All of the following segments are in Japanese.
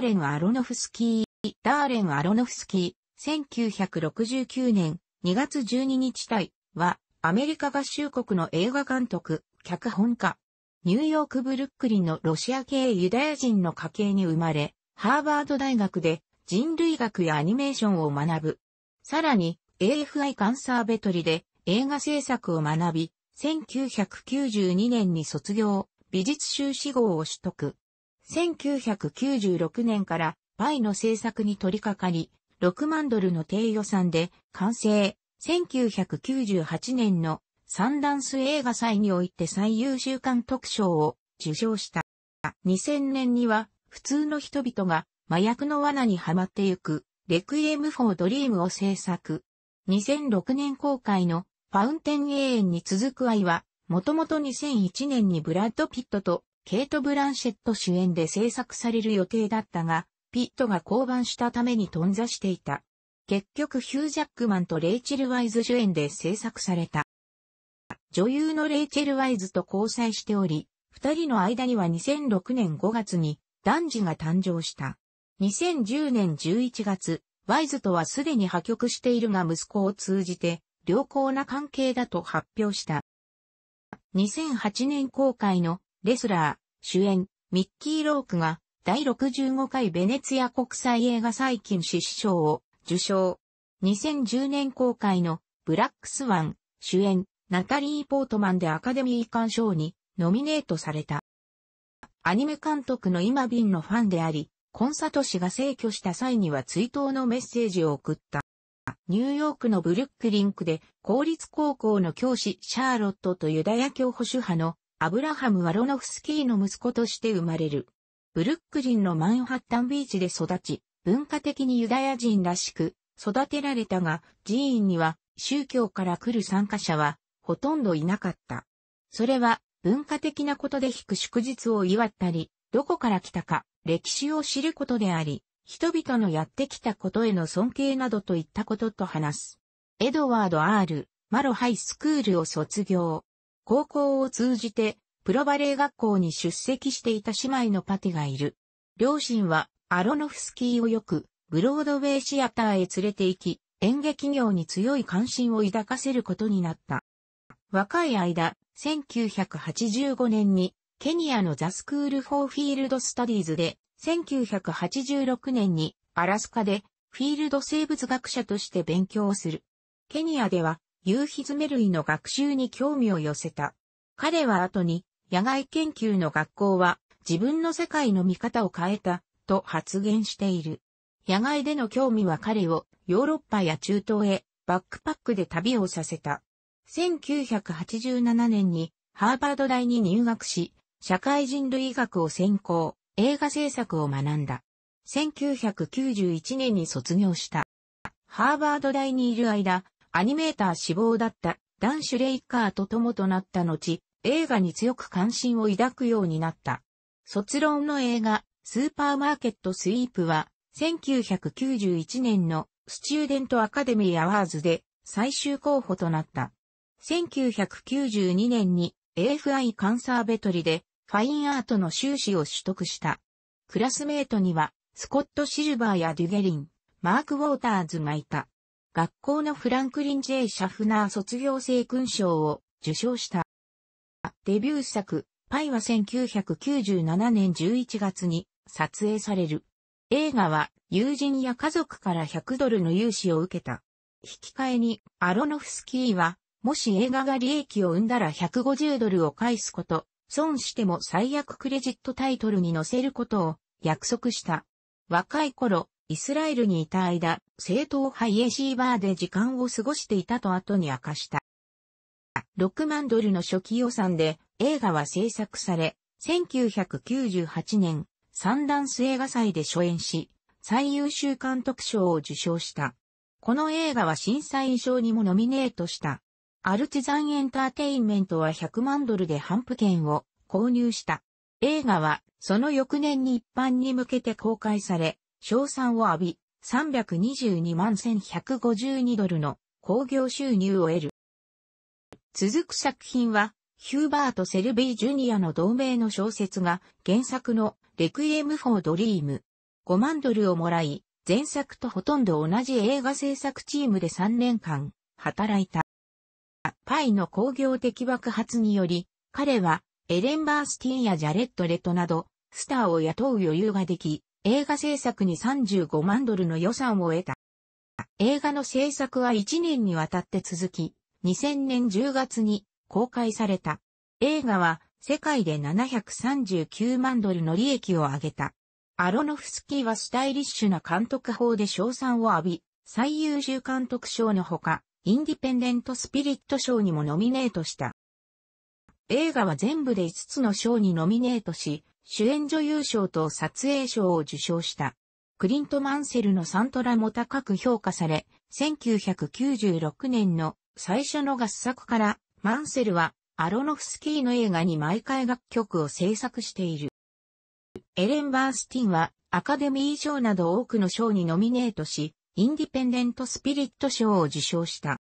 ーレン・アロノフスキー、ダーレン・アロノフスキー、1969年2月12日体は、アメリカ合衆国の映画監督、脚本家。ニューヨークブルックリンのロシア系ユダヤ人の家系に生まれ、ハーバード大学で人類学やアニメーションを学ぶ。さらに、AFI カンサーベトリで映画制作を学び、1992年に卒業、美術修士号を取得。1996年からパイの制作に取り掛かり、6万ドルの低予算で完成。1998年のサンダンス映画祭において最優秀監督賞を受賞した。2000年には普通の人々が麻薬の罠にはまってゆくレクイエム・フォー・ドリームを制作。2006年公開のファウンテン永遠に続く愛は、もともと2001年にブラッド・ピットとケイト・ブランシェット主演で制作される予定だったが、ピットが降板したために頓挫していた。結局ヒュージャックマンとレイチェル・ワイズ主演で制作された。女優のレイチェル・ワイズと交際しており、二人の間には2006年5月に男児が誕生した。2010年11月、ワイズとはすでに破局しているが息子を通じて良好な関係だと発表した。2008年公開のレスラー、主演、ミッキー・ロークが第65回ベネツィア国際映画最近獅子賞を受賞。2010年公開のブラックスワン、主演、ナタリー・ポートマンでアカデミー鑑賞にノミネートされた。アニメ監督の今ビンのファンであり、コンサト氏が逝去した際には追悼のメッセージを送った。ニューヨークのブルックリンクで公立高校の教師シャーロットとユダヤ教保守派のアブラハム・ワロノフスキーの息子として生まれる。ブルックリンのマンハッタンビーチで育ち、文化的にユダヤ人らしく育てられたが、寺院には宗教から来る参加者はほとんどいなかった。それは文化的なことで引く祝日を祝ったり、どこから来たか、歴史を知ることであり、人々のやってきたことへの尊敬などといったことと話す。エドワード・ R・ マロハイスクールを卒業。高校を通じて、プロバレエ学校に出席していた姉妹のパティがいる。両親は、アロノフスキーをよく、ブロードウェイシアターへ連れて行き、演劇業に強い関心を抱かせることになった。若い間、1985年に、ケニアのザ・スクール・フォー・フィールド・スタディーズで、1986年に、アラスカで、フィールド生物学者として勉強をする。ケニアでは、ユーヒズメ類の学習に興味を寄せた。彼は後に、野外研究の学校は自分の世界の見方を変えたと発言している。野外での興味は彼をヨーロッパや中東へバックパックで旅をさせた。1987年にハーバード大に入学し、社会人類学を専攻、映画制作を学んだ。1991年に卒業した。ハーバード大にいる間、アニメーター志望だったダン・シュレイカーと友となった後、映画に強く関心を抱くようになった。卒論の映画、スーパーマーケットスイープは、1991年のスチューデントアカデミーアワーズで最終候補となった。1992年に AFI カンサーベトリでファインアートの修士を取得した。クラスメートにはスコット・シルバーやデュゲリン、マーク・ウォーターズがいた。学校のフランクリン・ジェイ・シャフナー卒業生勲章を受賞した。デビュー作、パイは1997年11月に撮影される。映画は友人や家族から100ドルの融資を受けた。引き換えにアロノフスキーは、もし映画が利益を生んだら150ドルを返すこと、損しても最悪クレジットタイトルに載せることを約束した。若い頃、イスラエルにいた間、正統派イエシーバーで時間を過ごしていたと後に明かした。6万ドルの初期予算で映画は制作され、1998年、サンダンス映画祭で初演し、最優秀監督賞を受賞した。この映画は審査員賞にもノミネートした。アルティザンエンターテインメントは100万ドルで反布券を購入した。映画はその翌年に一般に向けて公開され、賞賛を浴び、322万1152ドルの興行収入を得る。続く作品は、ヒューバート・セルビー・ジュニアの同名の小説が原作のレクイエム・フォー・ドリーム。5万ドルをもらい、前作とほとんど同じ映画制作チームで3年間働いた。パイの工業的爆発により、彼はエレン・バースティンやジャレット・レトなど、スターを雇う余裕ができ、映画制作に35万ドルの予算を得た。映画の制作は1年にわたって続き、2000年10月に公開された。映画は世界で739万ドルの利益を上げた。アロノフスキーはスタイリッシュな監督法で賞賛を浴び、最優秀監督賞のほか、インディペンデントスピリット賞にもノミネートした。映画は全部で5つの賞にノミネートし、主演女優賞と撮影賞を受賞した。クリント・マンセルのサントラも高く評価され、1996年の最初の合作からマンセルはアロノフスキーの映画に毎回楽曲を制作している。エレン・バースティンはアカデミー賞など多くの賞にノミネートし、インディペンデント・スピリット賞を受賞した。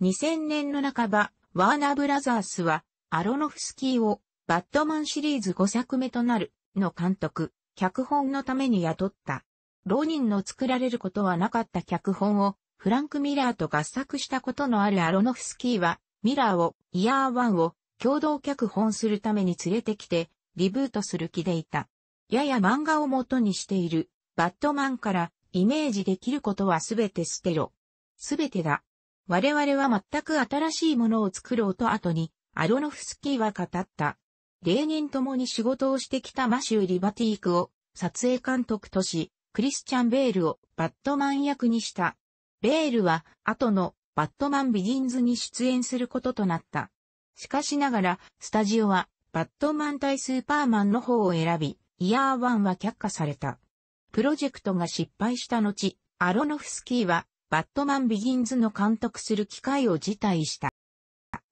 2000年の半ば、ワーナーブラザースはアロノフスキーをバットマンシリーズ5作目となるの監督、脚本のために雇った。浪人の作られることはなかった脚本をフランク・ミラーと合作したことのあるアロノフスキーは、ミラーを、イヤーワンを共同脚本するために連れてきて、リブートする気でいた。やや漫画を元にしている、バットマンからイメージできることはすべて捨てろ。すべてだ。我々は全く新しいものを作ろうと後に、アロノフスキーは語った。例年共に仕事をしてきたマシュー・リバティークを撮影監督とし、クリスチャン・ベールをバットマン役にした。ベールは後のバットマン・ビギンズに出演することとなった。しかしながら、スタジオはバットマン対スーパーマンの方を選び、イヤーワンは却下された。プロジェクトが失敗した後、アロノフスキーはバットマン・ビギンズの監督する機会を辞退した。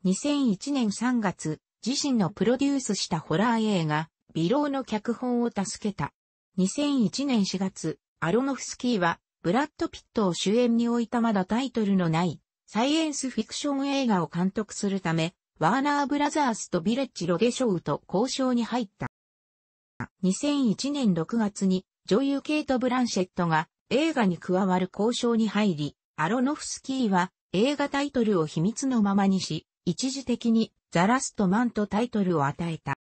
2001年3月、自身のプロデュースしたホラー映画、ビローの脚本を助けた。2001年4月、アロノフスキーは、ブラッド・ピットを主演に置いたまだタイトルのない、サイエンスフィクション映画を監督するため、ワーナーブラザースとビレッジ・ロデショウと交渉に入った。2001年6月に、女優ケイト・ブランシェットが映画に加わる交渉に入り、アロノフスキーは映画タイトルを秘密のままにし、一時的にザラストマンとタイトルを与えた。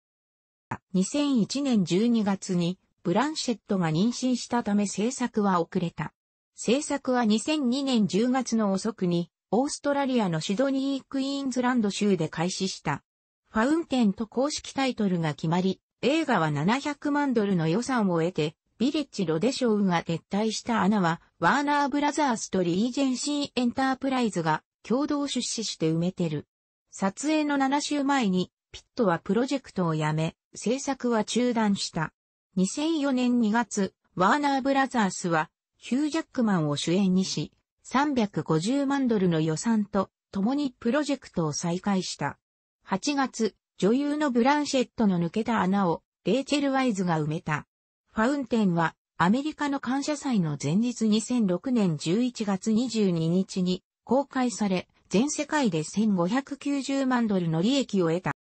2001年12月にブランシェットが妊娠したため制作は遅れた。制作は2002年10月の遅くにオーストラリアのシドニー・クイーンズランド州で開始した。ファウンテンと公式タイトルが決まり、映画は700万ドルの予算を得て、ビレッジ・ロデショウが撤退した穴は、ワーナーブラザースとリージェンシー・エンタープライズが共同出資して埋めてる。撮影の7週前に、ピットはプロジェクトを辞め、制作は中断した。2004年2月、ワーナーブラザースは、ヒュージャックマンを主演にし、350万ドルの予算と共にプロジェクトを再開した。8月、女優のブランシェットの抜けた穴をレイチェル・ワイズが埋めた。ファウンテンはアメリカの感謝祭の前日2006年11月22日に公開され、全世界で1590万ドルの利益を得た。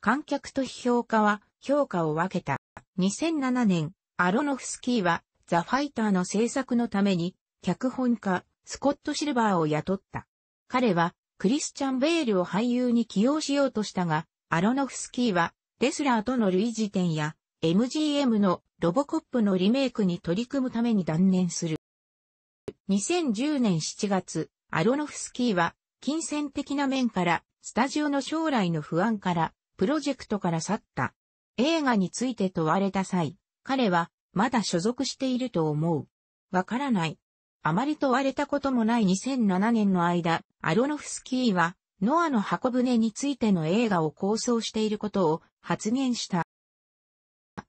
観客と批評家は評価を分けた。2007年、アロノフスキーはザ・ファイターの制作のために脚本家スコット・シルバーを雇った。彼はクリスチャン・ベールを俳優に起用しようとしたが、アロノフスキーはレスラーとの類似点や MGM のロボコップのリメイクに取り組むために断念する。2010年7月、アロノフスキーは金銭的な面から、スタジオの将来の不安から、プロジェクトから去った。映画について問われた際、彼は、まだ所属していると思う。わからない。あまり問われたこともない2007年の間、アロノフスキーは、ノアの箱舟についての映画を構想していることを発言した。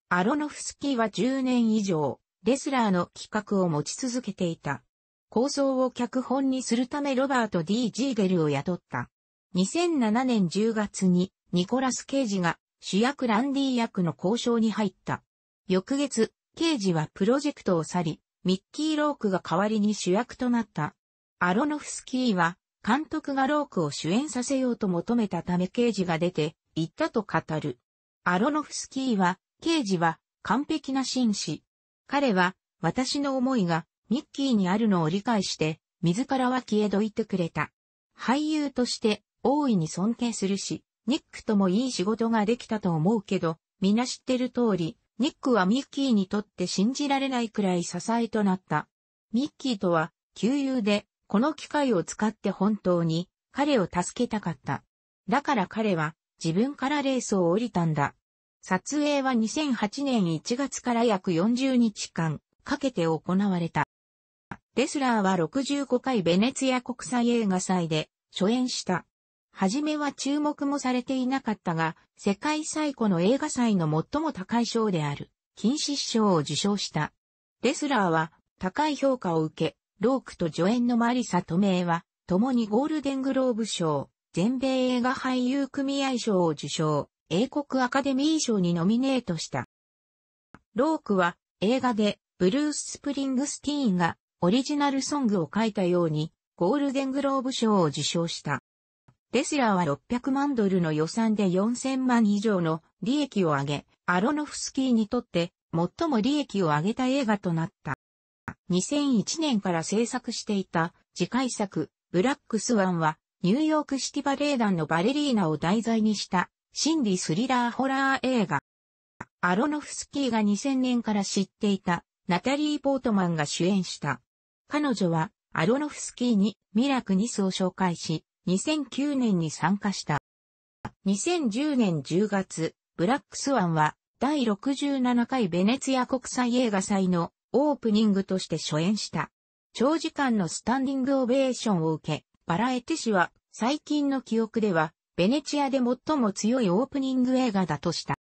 アロノフスキーは10年以上、レスラーの企画を持ち続けていた。構想を脚本にするためロバート・ D・ ジーゲルを雇った。2007年10月にニコラス・ケイジが主役ランディ役の交渉に入った。翌月、ケイジはプロジェクトを去り、ミッキー・ロークが代わりに主役となった。アロノフスキーは監督がロークを主演させようと求めたためケイジが出て行ったと語る。アロノフスキーは、ケイジは完璧な紳士。彼は私の思いがミッキーにあるのを理解して、自らは消えどいてくれた。俳優として大いに尊敬するし、ニックともいい仕事ができたと思うけど、皆知ってる通り、ニックはミッキーにとって信じられないくらい支えとなった。ミッキーとは、旧友で、この機会を使って本当に、彼を助けたかった。だから彼は、自分からレースを降りたんだ。撮影は2008年1月から約40日間かけて行われた。レスラーは65回ベネツィア国際映画祭で初演した。はじめは注目もされていなかったが、世界最古の映画祭の最も高い賞である、金獅子賞を受賞した。レスラーは高い評価を受け、ロークと助演のマリサ・トメイは、共にゴールデングローブ賞、全米映画俳優組合賞を受賞、英国アカデミー賞にノミネートした。ロークは映画でブルース・スプリングスティーンがオリジナルソングを書いたように、ゴールデングローブ賞を受賞した。レスラーは600万ドルの予算で4000万以上の利益を上げ、アロノフスキーにとって最も利益を上げた映画となった。2001年から制作していた次回作、ブラックスワンは、ニューヨークシティバレー団のバレリーナを題材にした心理スリラーホラー映画。アロノフスキーが2000年から知っていたナタリー・ポートマンが主演した。彼女はアロノフスキーにミラクニスを紹介し、2009年に参加した。2010年10月、ブラックスワンは第67回ベネツィア国際映画祭のオープニングとして初演した。長時間のスタンディングオベーションを受け、バラエティ氏は最近の記憶ではベネチアで最も強いオープニング映画だとした。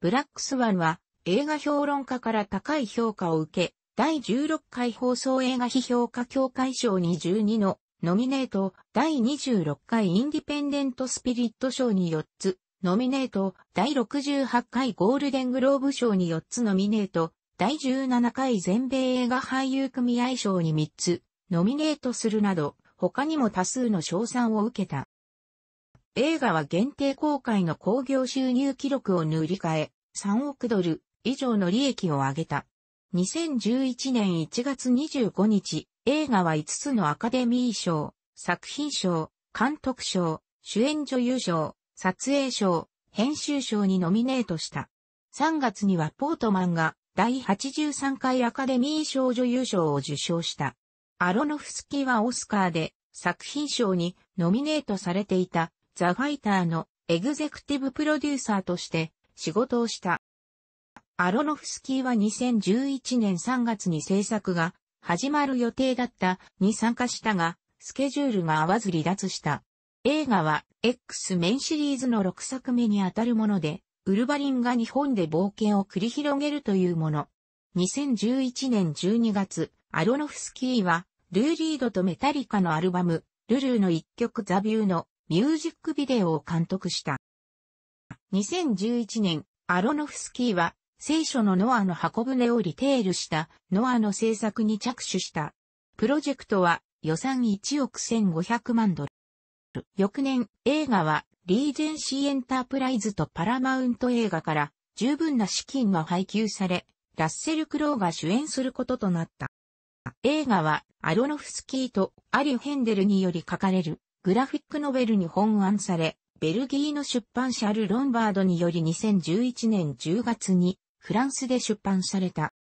ブラックスワンは映画評論家から高い評価を受け、第16回放送映画批評家協会賞に12のノミネート、第26回インディペンデントスピリット賞に4つ、ノミネート、第68回ゴールデングローブ賞に4つノミネート、第17回全米映画俳優組合賞に3つ、ノミネートするなど、他にも多数の賞賛を受けた。映画は限定公開の興行収入記録を塗り替え、3億ドル以上の利益を上げた。2011年1月25日、映画は5つのアカデミー賞、作品賞、監督賞、主演女優賞、撮影賞、編集賞にノミネートした。3月にはポートマンが第83回アカデミー賞女優賞を受賞した。アロノフスキーはオスカーで作品賞にノミネートされていたザ・ファイターのエグゼクティブプロデューサーとして仕事をした。アロノフスキーは2011年3月に制作が始まる予定だったに参加したが、スケジュールが合わず離脱した。映画は X メンシリーズの6作目にあたるもので、ウルヴァリンが日本で冒険を繰り広げるというもの。2011年12月、アロノフスキーは、ルーリードとメタリカのアルバム、ルルーの一曲ザビューのミュージックビデオを監督した。2011年、アロノフスキーは聖書のノアの箱舟をリテールしたノアの制作に着手した。プロジェクトは予算1億1500万ドル。翌年、映画はリージェンシーエンタープライズとパラマウント映画から十分な資金が配給され、ラッセル・クローが主演することとなった。映画はアロノフスキーとアリュ・ヘンデルにより書かれるグラフィックノベルに本案され、ベルギーの出版社ル・ロンバードにより2011年10月にフランスで出版された。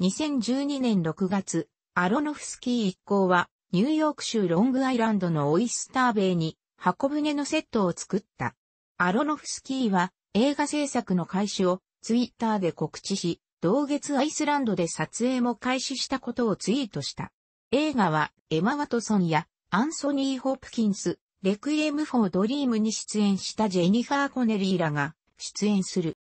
2012年6月、アロノフスキー一行は、ニューヨーク州ロングアイランドのオイスターベイに、箱舟のセットを作った。アロノフスキーは、映画制作の開始を、ツイッターで告知し、同月アイスランドで撮影も開始したことをツイートした。映画は、エマ・ワトソンや、アンソニー・ホプキンス、レクイエム・フォー・ドリームに出演したジェニファー・コネリーらが出演する。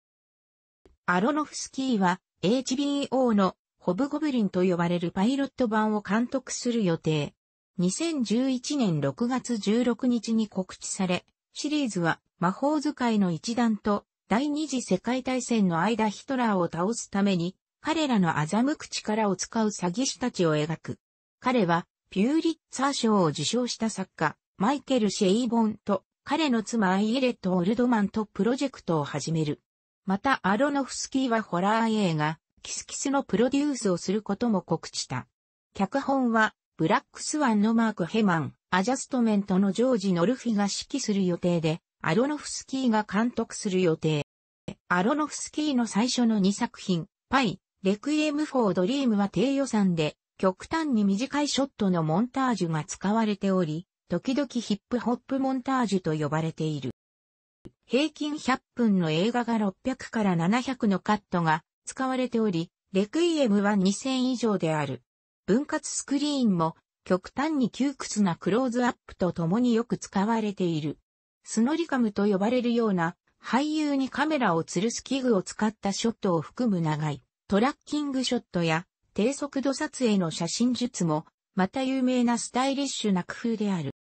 アロノフスキーは HBO のホブゴブリンと呼ばれるパイロット版を監督する予定。2011年6月16日に告知され、シリーズは魔法使いの一団と第二次世界大戦の間ヒトラーを倒すために彼らの欺く力を使う詐欺師たちを描く。彼はピューリッツァー賞を受賞した作家マイケル・シェイボンと彼の妻アイエレット・オルドマンとプロジェクトを始める。またアロノフスキーはホラー映画、キスキスのプロデュースをすることも告知した。脚本は、ブラックスワンのマーク・ヘイマン、アジャストメントのジョージ・ノルフィが指揮する予定で、アロノフスキーが監督する予定。アロノフスキーの最初の2作品、パイ、レクイエム・フォー・ドリームは低予算で、極端に短いショットのモンタージュが使われており、時々ヒップホップモンタージュと呼ばれている。平均100分の映画が600から700のカットが使われており、レクイエムは2000以上である。分割スクリーンも極端に窮屈なクローズアップと共によく使われている。スノリカムと呼ばれるような俳優にカメラを吊るす器具を使ったショットを含む長いトラッキングショットや低速度撮影の写真術もまた有名なスタイリッシュな工夫である。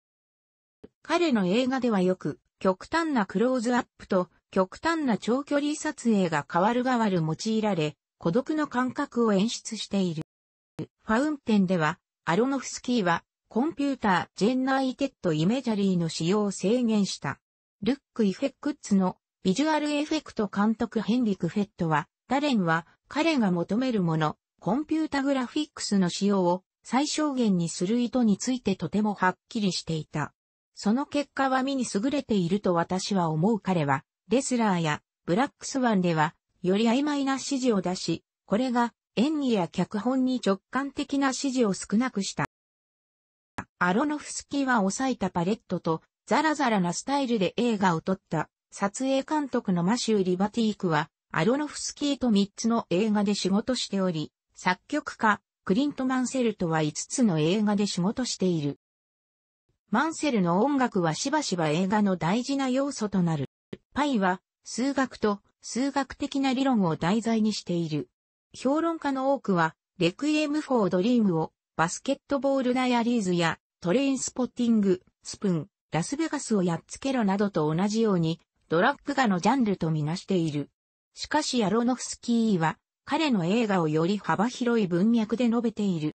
彼の映画ではよく極端なクローズアップと極端な長距離撮影が変わる変わる用いられ、孤独の感覚を演出している。ファウンテンでは、アロノフスキーは、 computer-generated imagery の使用を制限した。ルック・エフェクツのビジュアルエフェクト監督ヘンリク・フェットは、ダレンは彼が求めるもの、コンピュータグラフィックスの使用を最小限にする意図についてとてもはっきりしていた。その結果は実に優れていると私は思う彼は、レスラーやブラックスワンでは、より曖昧な指示を出し、これが演技や脚本に直感的な指示を少なくした。アロノフスキーは抑えたパレットとザラザラなスタイルで映画を撮った撮影監督のマシュー・リバティークはアロノフスキーと3つの映画で仕事しており、作曲家クリント・マンセルとは5つの映画で仕事している。マンセルの音楽はしばしば映画の大事な要素となる。パイは数学と数学的な理論を題材にしている。評論家の多くは、レクイエム・フォー・ドリームをバスケットボール・ダイアリーズやトレインスポッティング、スパン、ラスベガスをやっつけろなどと同じようにドラッグ映画のジャンルとみなしている。しかしアロノフスキーは彼の映画をより幅広い文脈で述べている。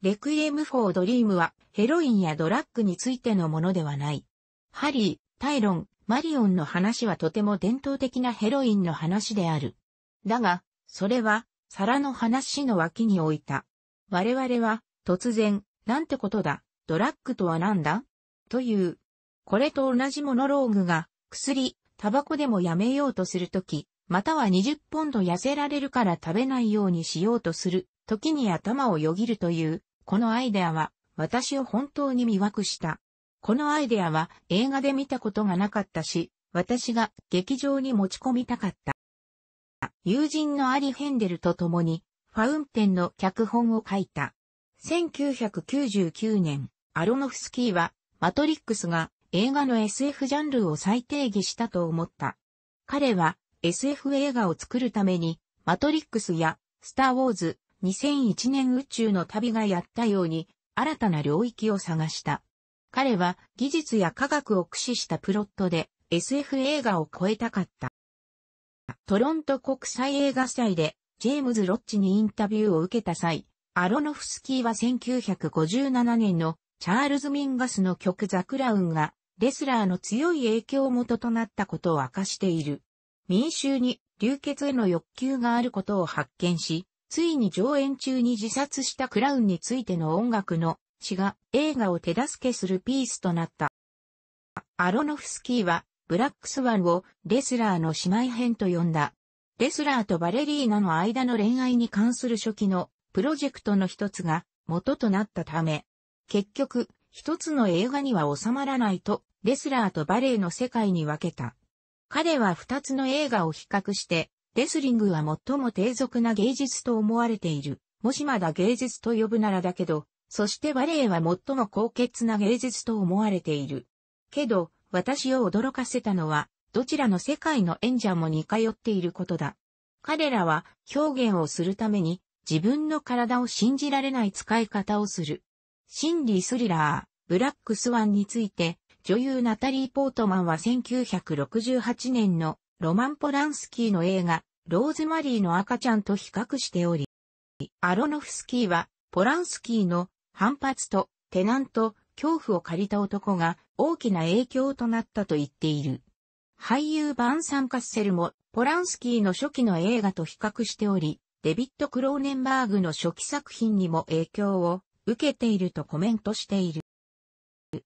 レクイエム・フォー・ドリームはヘロインやドラッグについてのものではない。ハリー、タイロン、マリオンの話はとても伝統的なヘロインの話である。だが、それは、皿の話の脇に置いた。我々は、突然、なんてことだ、ドラッグとは何だ？という。これと同じモノローグが、薬、タバコでもやめようとするとき、または20ポンド痩せられるから食べないようにしようとする、時に頭をよぎるという、このアイデアは私を本当に魅惑した。このアイデアは映画で見たことがなかったし、私が劇場に持ち込みたかった。友人のアリ・ヘンデルと共にファウンテンの脚本を書いた。1999年、アロノフスキーはマトリックスが映画の SF ジャンルを再定義したと思った。彼は SF 映画を作るためにマトリックスやスター・ウォーズ、2001年宇宙の旅がやったように、新たな領域を探した。彼は技術や科学を駆使したプロットで SF 映画を超えたかった。トロント国際映画祭でジェームズ・ロッチにインタビューを受けた際、アロノフスキーは1957年のチャールズ・ミンガスの曲ザ・クラウンがレスラーの強い影響元となったことを明かしている。民衆に流血への欲求があることを発見し、ついに上演中に自殺したクラウンについての音楽の詩が映画を手助けするピースとなった。アロノフスキーはブラックスワンをレスラーの姉妹編と呼んだ。レスラーとバレリーナの間の恋愛に関する初期のプロジェクトの一つが元となったため、結局一つの映画には収まらないとレスラーとバレエの世界に分けた。彼は二つの映画を比較してレスリングは最も低俗な芸術と思われている。もしまだ芸術と呼ぶならだけど、そしてバレエは最も高潔な芸術と思われている。けど、私を驚かせたのは、どちらの世界の演者も似通っていることだ。彼らは表現をするために自分の体を信じられない使い方をする。心理スリラー、ブラックスワンについて、女優ナタリー・ポートマンは1968年のロマン・ポランスキーの映画、ローズマリーの赤ちゃんと比較しており、アロノフスキーは、ポランスキーの反発とテナント、恐怖を借りた男が大きな影響となったと言っている。俳優バンサン・カッセルもポランスキーの初期の映画と比較しており、デビッド・クローネンバーグの初期作品にも影響を受けているとコメントしている。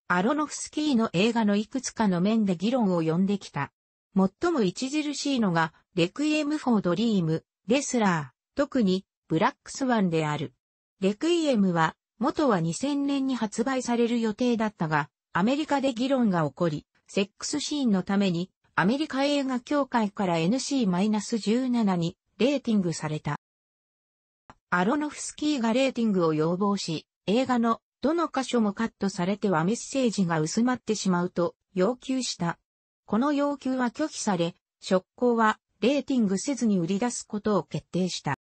アロノフスキーの映画のいくつかの面で議論を呼んできた。最も著しいのが、レクイエム・フォー・ドリーム、レスラー、特に、ブラックスワンである。レクイエムは、元は2000年に発売される予定だったが、アメリカで議論が起こり、セックスシーンのために、アメリカ映画協会から NC-17 にレーティングされた。アロノフスキーがレーティングを要望し、映画のどの箇所もカットされてはメッセージが薄まってしまうと要求した。この要求は拒否され、職工はレーティングせずに売り出すことを決定した。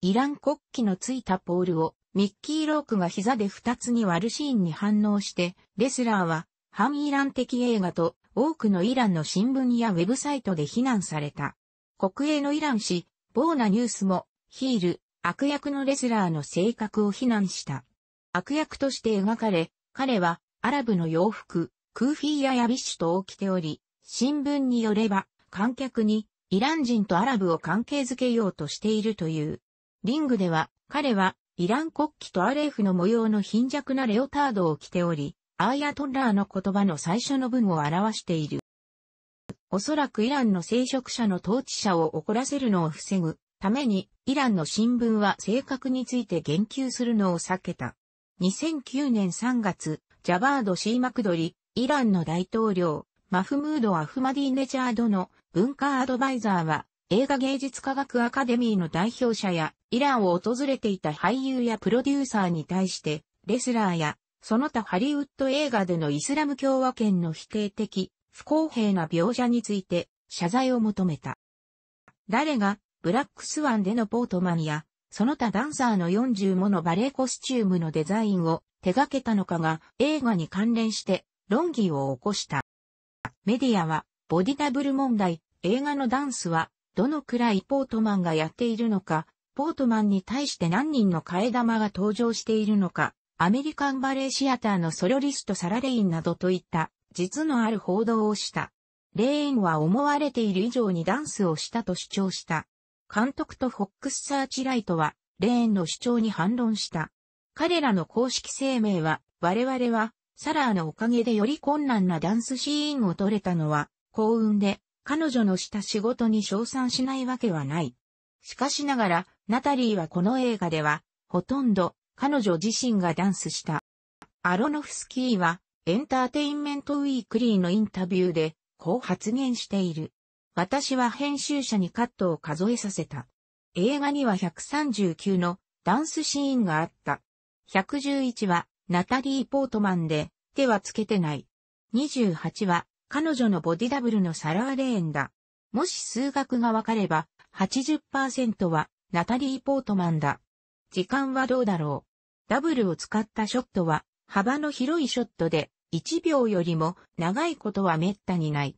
イラン国旗のついたポールをミッキー・ロークが膝で二つに割るシーンに反応して、レスラーは反イラン的映画と多くのイランの新聞やウェブサイトで非難された。国営のイラン紙、ボーナニュースも、ヒール、悪役のレスラーの性格を非難した。悪役として描かれ、彼はアラブの洋服、クーフィーやヤビッシュとを着ており、新聞によれば、観客にイラン人とアラブを関係づけようとしているという。リングでは、彼はイラン国旗とアレーフの模様の貧弱なレオタードを着ており、アーヤトッラーの言葉の最初の文を表している。おそらくイランの聖職者の統治者を怒らせるのを防ぐために、イランの新聞は性格について言及するのを避けた。2009年3月、ジャバード・シーマクドリ、イランの大統領、マフムード・アフマディ・ネチャードの文化アドバイザーは、映画芸術科学アカデミーの代表者や、イランを訪れていた俳優やプロデューサーに対して、レスラーやその他ハリウッド映画でのイスラム共和圏の否定的、不公平な描写について謝罪を求めた。誰がブラックスワンでのポートマンや、その他ダンサーの40ものバレエコスチュームのデザインを手掛けたのかが映画に関連して論議を起こした。メディアはボディダブル問題、映画のダンスはどのくらいポートマンがやっているのか、ポートマンに対して何人の替え玉が登場しているのか、アメリカンバレーシアターのソロリストサラレインなどといった実のある報道をした。レーンは思われている以上にダンスをしたと主張した。監督とフォックスサーチライトはレーンの主張に反論した。彼らの公式声明は我々はサラーのおかげでより困難なダンスシーンを撮れたのは幸運で彼女のした仕事に称賛しないわけはない。しかしながらナタリーはこの映画ではほとんど彼女自身がダンスした。アロノフスキーはエンターテインメントウィークリーのインタビューでこう発言している。私は編集者にカットを数えさせた。映画には139のダンスシーンがあった。111はナタリー・ポートマンで手はつけてない。28は彼女のボディダブルのサラーレーンだ。もし数学がわかれば80%はナタリー・ポートマンだ。時間はどうだろう。ダブルを使ったショットは、幅の広いショットで、1秒よりも長いことは滅多にない。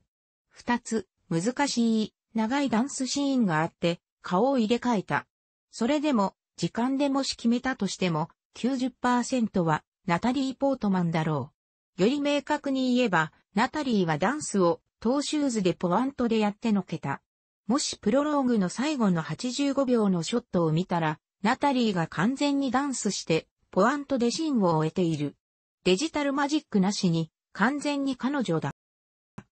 二つ、難しい、長いダンスシーンがあって、顔を入れ替えた。それでも、時間でもし決めたとしても、90%は、ナタリー・ポートマンだろう。より明確に言えば、ナタリーはダンスを、トーシューズでポワントでやってのけた。もしプロローグの最後の85秒のショットを見たら、ナタリーが完全にダンスして、ポアントでシーンを終えている。デジタルマジックなしに、完全に彼女だ。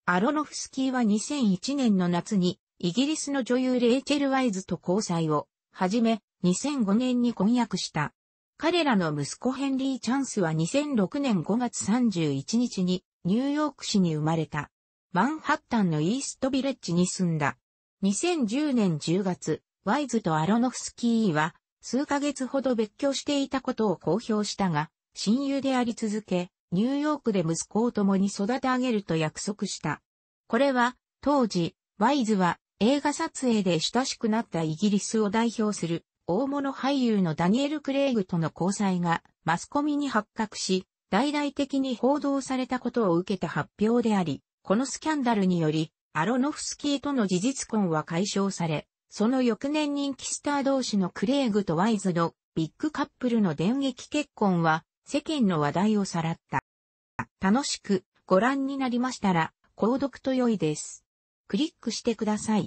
アロノフスキーは2001年の夏に、イギリスの女優レイチェル・ワイズと交際を、はじめ、2005年に婚約した。彼らの息子ヘンリー・チャンスは2006年5月31日にニューヨーク市に生まれた。マンハッタンのイーストビレッジに住んだ。2010年10月、ワイズとアロノフスキーは数ヶ月ほど別居していたことを公表したが、親友であり続け、ニューヨークで息子を共に育て上げると約束した。これは、当時、ワイズは映画撮影で親しくなったイギリスを代表する大物俳優のダニエル・クレイグとの交際がマスコミに発覚し、大々的に報道されたことを受けた発表であり、このスキャンダルにより、アロノフスキーとの事実婚は解消され、その翌年人気スター同士のクレイグとワイズのビッグカップルの電撃結婚は世間の話題をさらった。楽しくご覧になりましたら購読と良いです。クリックしてください。